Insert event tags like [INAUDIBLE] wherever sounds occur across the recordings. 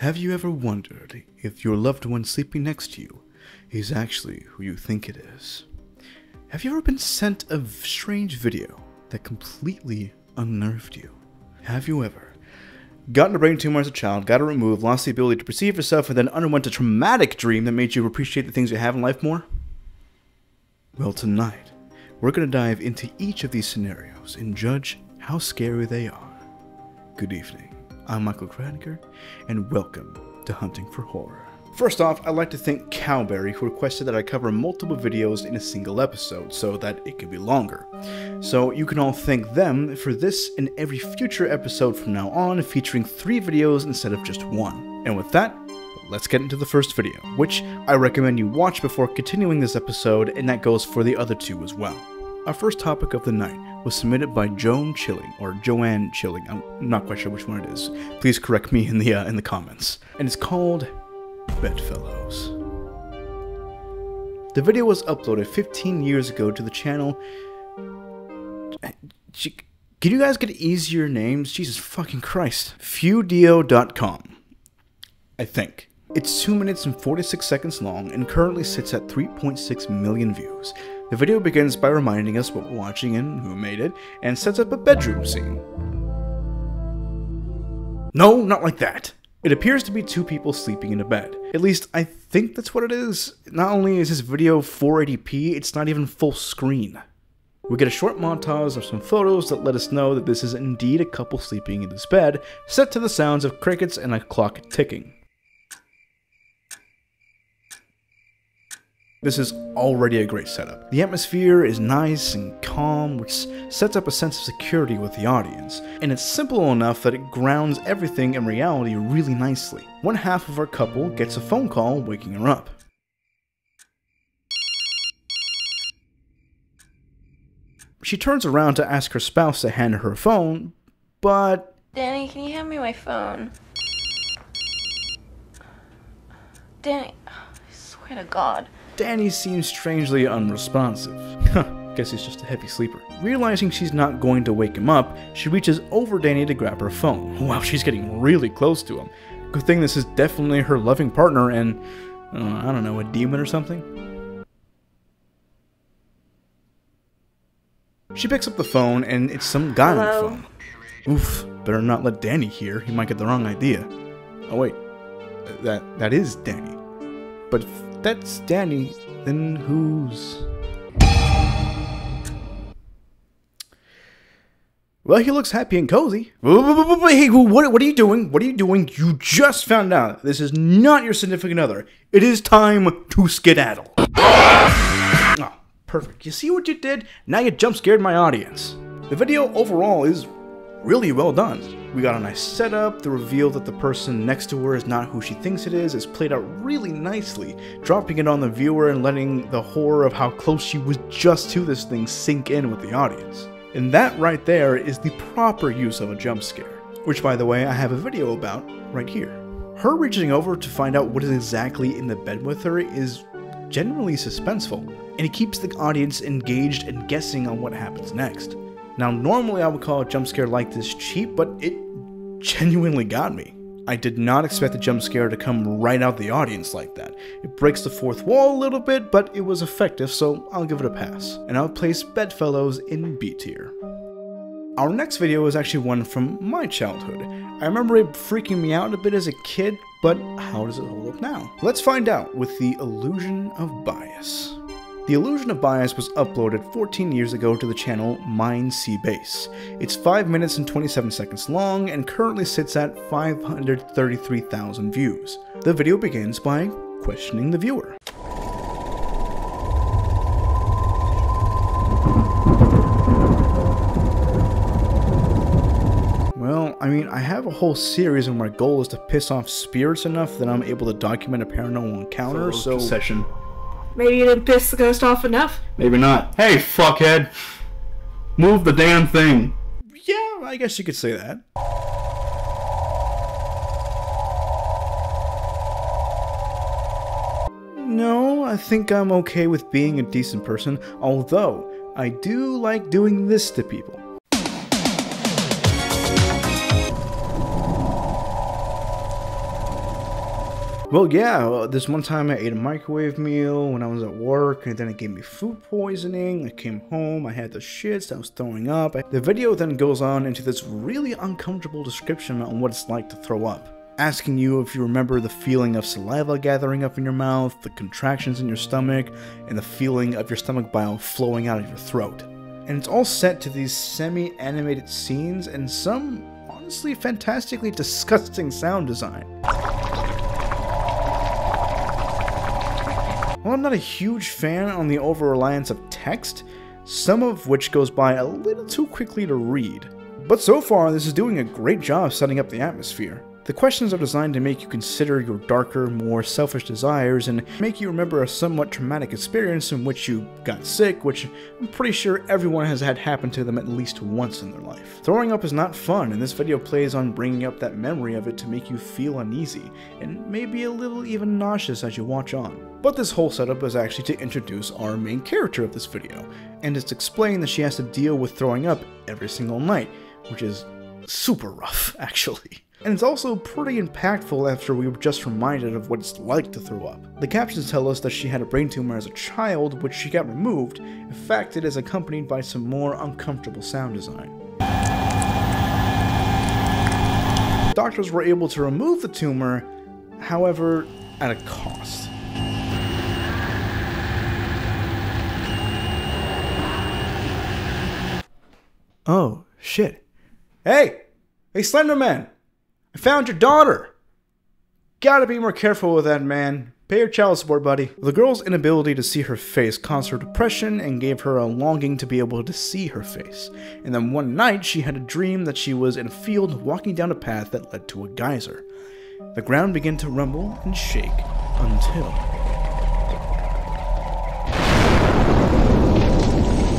Have you ever wondered if your loved one sleeping next to you is actually who you think it is? Have you ever been sent a strange video that completely unnerved you? Have you ever gotten a brain tumor as a child, got it removed, lost the ability to perceive yourself, and then underwent a traumatic dream that made you appreciate the things you have in life more? Well, tonight, we're going to dive into each of these scenarios and judge how scary they are. Good evening. I'm Michael Krattiger, and welcome to Hunting for Horror. First off, I'd like to thank Cowbearrie, who requested that I cover multiple videos in a single episode so that it can be longer. So you can all thank them for this and every future episode from now on, featuring three videos instead of just one. And with that, let's get into the first video, which I recommend you watch before continuing this episode, and that goes for the other two as well. Our first topic of the night was submitted by Joan Chilling or Joanne Chilling. I'm not quite sure which one it is. Please correct me in the uh, in the comments. And it's called Bedfellows. The video was uploaded 15 years ago to the channel. Can you guys get easier names? Jesus fucking Christ. Fewdio.com. I think. It's 2 minutes and 46 seconds long and currently sits at 3.6 million views. The video begins by reminding us what we're watching and who made it, and sets up a bedroom scene. No, not like that. It appears to be two people sleeping in a bed. At least, I think that's what it is. Not only is this video 480p, it's not even full screen. We get a short montage of some photos that let us know that this is indeed a couple sleeping in this bed, set to the sounds of crickets and a clock ticking. This is already a great setup. The atmosphere is nice and calm, which sets up a sense of security with the audience, and it's simple enough that it grounds everything in reality really nicely. One half of our couple gets a phone call waking her up. She turns around to ask her spouse to hand her a phone, but... Danny, can you hand me my phone? Danny, I swear to God. Danny seems strangely unresponsive. Huh, [LAUGHS] guess he's just a heavy sleeper. Realizing she's not going to wake him up, she reaches over Danny to grab her phone. [LAUGHS] Wow, she's getting really close to him. Good thing this is definitely her loving partner and, uh, I don't know, a demon or something? She picks up the phone and it's some guy Hello? on the phone. Oof, better not let Danny hear. He might get the wrong idea. Oh wait, that that is Danny. But if that's Danny, then who's... Well, he looks happy and cozy. Hey, what, what are you doing? What are you doing? You just found out this is not your significant other. It is time to skedaddle. Oh, perfect. You see what you did? Now you jump scared my audience. The video overall is really well done. We got a nice setup, the reveal that the person next to her is not who she thinks it is is played out really nicely, dropping it on the viewer and letting the horror of how close she was just to this thing sink in with the audience. And that right there is the proper use of a jump scare, which by the way I have a video about right here. Her reaching over to find out what is exactly in the bed with her is generally suspenseful, and it keeps the audience engaged and guessing on what happens next. Now, normally I would call a jump scare like this cheap, but it genuinely got me. I did not expect the jump scare to come right out the audience like that. It breaks the fourth wall a little bit, but it was effective, so I'll give it a pass. And I'll place Bedfellows in B tier. Our next video is actually one from my childhood. I remember it freaking me out a bit as a kid, but how does it hold up now? Let's find out with the illusion of bias. The Illusion of Bias was uploaded 14 years ago to the channel Mind Sea Base. It's 5 minutes and 27 seconds long and currently sits at 533,000 views. The video begins by questioning the viewer. Well, I mean, I have a whole series and my goal is to piss off spirits enough that I'm able to document a paranormal encounter, so... Session. Maybe you didn't piss the ghost off enough. Maybe not. Hey, fuckhead! Move the damn thing! Yeah, I guess you could say that. No, I think I'm okay with being a decent person, although I do like doing this to people. Well, yeah, this one time I ate a microwave meal when I was at work, and then it gave me food poisoning. I came home, I had the shits, I was throwing up. The video then goes on into this really uncomfortable description on what it's like to throw up asking you if you remember the feeling of saliva gathering up in your mouth, the contractions in your stomach, and the feeling of your stomach bile flowing out of your throat. And it's all set to these semi animated scenes and some honestly fantastically disgusting sound design. While I'm not a huge fan on the over reliance of text, some of which goes by a little too quickly to read. But so far, this is doing a great job setting up the atmosphere. The questions are designed to make you consider your darker, more selfish desires and make you remember a somewhat traumatic experience in which you got sick, which I'm pretty sure everyone has had happen to them at least once in their life. Throwing up is not fun, and this video plays on bringing up that memory of it to make you feel uneasy, and maybe a little even nauseous as you watch on. But this whole setup is actually to introduce our main character of this video, and it's explained that she has to deal with throwing up every single night, which is super rough, [LAUGHS] actually. And it's also pretty impactful after we were just reminded of what it's like to throw up. The captions tell us that she had a brain tumor as a child, which she got removed. In fact, it is accompanied by some more uncomfortable sound design. Doctors were able to remove the tumor, however, at a cost. Oh, shit. Hey! Hey, Slenderman! I found your daughter! Gotta be more careful with that, man. Pay your child support, buddy. The girl's inability to see her face caused her depression and gave her a longing to be able to see her face. And then one night, she had a dream that she was in a field walking down a path that led to a geyser. The ground began to rumble and shake until.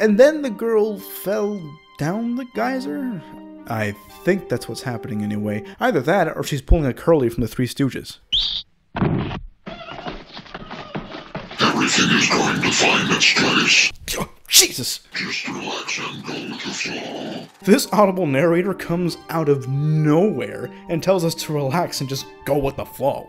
And then the girl fell down the geyser? I think that's what's happening anyway. Either that, or she's pulling a curly from the Three Stooges. Everything is going to find its place. Oh, Jesus! Just relax and go with the flow. This audible narrator comes out of nowhere and tells us to relax and just go with the flow.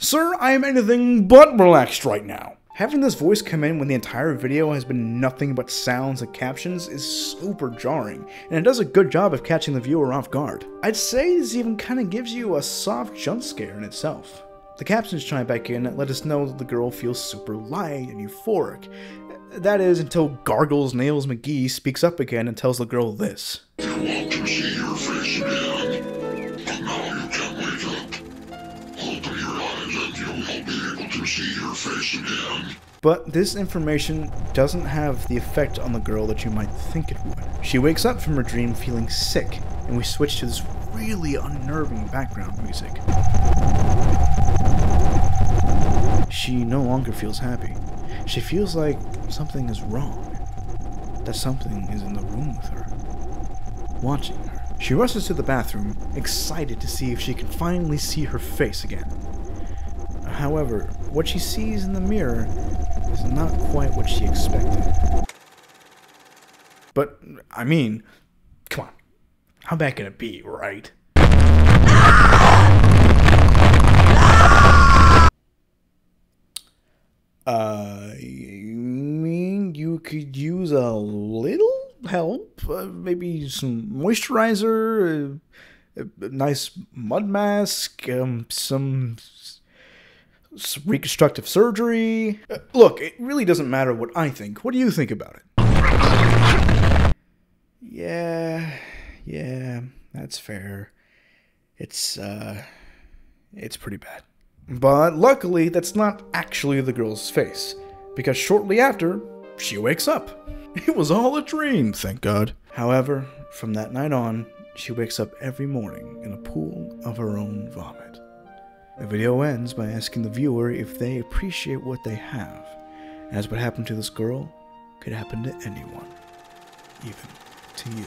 Sir, I am anything but relaxed right now. Having this voice come in when the entire video has been nothing but sounds and captions is super jarring, and it does a good job of catching the viewer off guard. I'd say this even kinda gives you a soft jump scare in itself. The captions chime back in and let us know that the girl feels super light and euphoric. That is, until Gargles Nails McGee speaks up again and tells the girl this. See your face again. But this information doesn't have the effect on the girl that you might think it would. She wakes up from her dream feeling sick, and we switch to this really unnerving background music. She no longer feels happy. She feels like something is wrong. That something is in the room with her, watching her. She rushes to the bathroom, excited to see if she can finally see her face again. However, what she sees in the mirror is not quite what she expected. But, I mean, come on. How bad can it be, right? Uh, I mean, you could use a little help. Uh, maybe some moisturizer, a, a nice mud mask, um, some, reconstructive surgery. Uh, look, it really doesn't matter what I think. What do you think about it? Yeah, yeah, that's fair. It's, uh, it's pretty bad. But luckily, that's not actually the girl's face, because shortly after, she wakes up. [LAUGHS] It was all a dream, thank God. However, from that night on, she wakes up every morning in a pool of her own vomit. The video ends by asking the viewer if they appreciate what they have, as what happened to this girl could happen to anyone, even to you.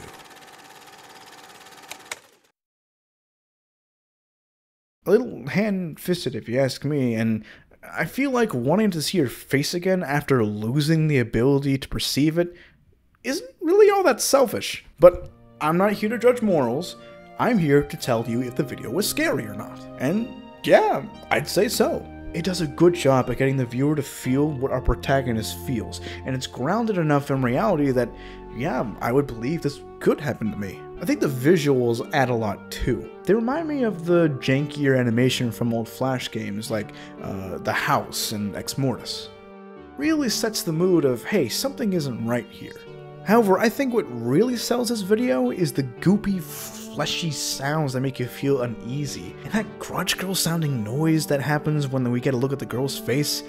a little hand fisted if you ask me, and I feel like wanting to see her face again after losing the ability to perceive it isn't really all that selfish. But I'm not here to judge morals. I'm here to tell you if the video was scary or not. And yeah, I'd say so. It does a good job at getting the viewer to feel what our protagonist feels, and it's grounded enough in reality that, yeah, I would believe this could happen to me. I think the visuals add a lot too. They remind me of the jankier animation from old Flash games like uh, The House and Ex Mortis. Really sets the mood of, hey, something isn't right here. However, I think what really sells this video is the goopy, fleshy sounds that make you feel uneasy. And that Grudge Girl sounding noise that happens when we get a look at the girl's face,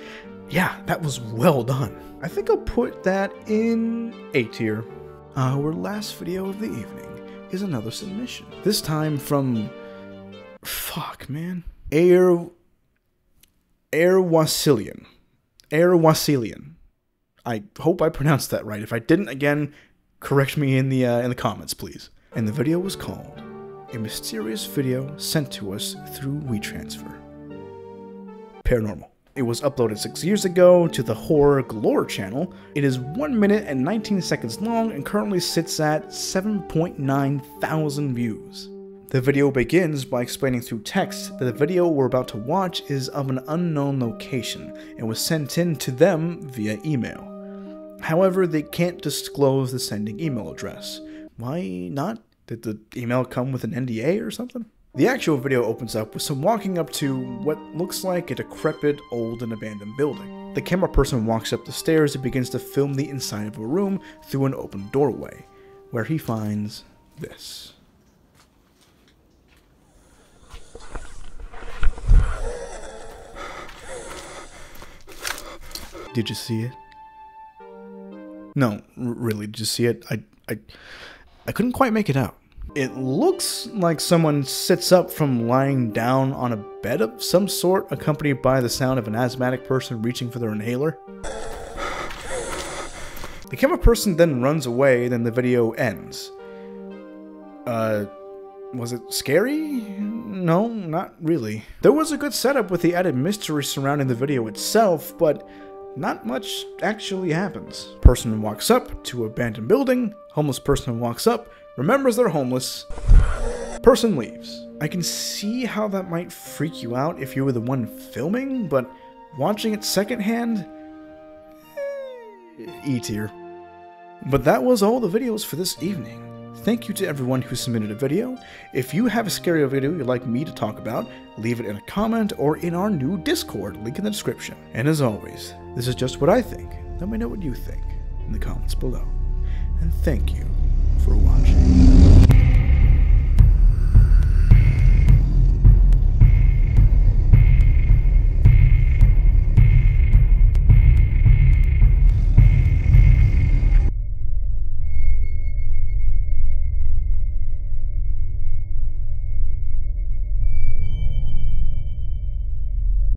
yeah, that was well done. I think I'll put that in A tier. Our last video of the evening is another submission. This time from. Fuck, man. Air. Aerwasilien. Air Wasilian. I hope I pronounced that right. If I didn't, again, correct me in the uh, in the comments, please. And the video was called "A Mysterious Video Sent to Us Through WeTransfer." Paranormal. It was uploaded six years ago to the Horror Galore channel. It is 1 minute and 19 seconds long and currently sits at 7.9 thousand views. The video begins by explaining through text that the video we're about to watch is of an unknown location and was sent in to them via email. However, they can't disclose the sending email address. Why not? Did the email come with an NDA or something? The actual video opens up with some walking up to what looks like a decrepit, old, and abandoned building. The camera person walks up the stairs and begins to film the inside of a room through an open doorway, where he finds this. Did you see it? No, really, did you see it? I, I, I couldn't quite make it out. It looks like someone sits up from lying down on a bed of some sort, accompanied by the sound of an asthmatic person reaching for their inhaler. The camera person then runs away, then the video ends. Uh, was it scary? No, not really. There was a good setup with the added mystery surrounding the video itself, but not much actually happens. Person walks up to abandoned building, homeless person walks up, remembers they're homeless, person leaves. I can see how that might freak you out if you were the one filming, but watching it secondhand, eh, E tier. But that was all the videos for this evening. Thank you to everyone who submitted a video. If you have a scary video you'd like me to talk about, leave it in a comment or in our new Discord, link in the description. And as always, this is just what I think. Let me know what you think in the comments below. And thank you for watching.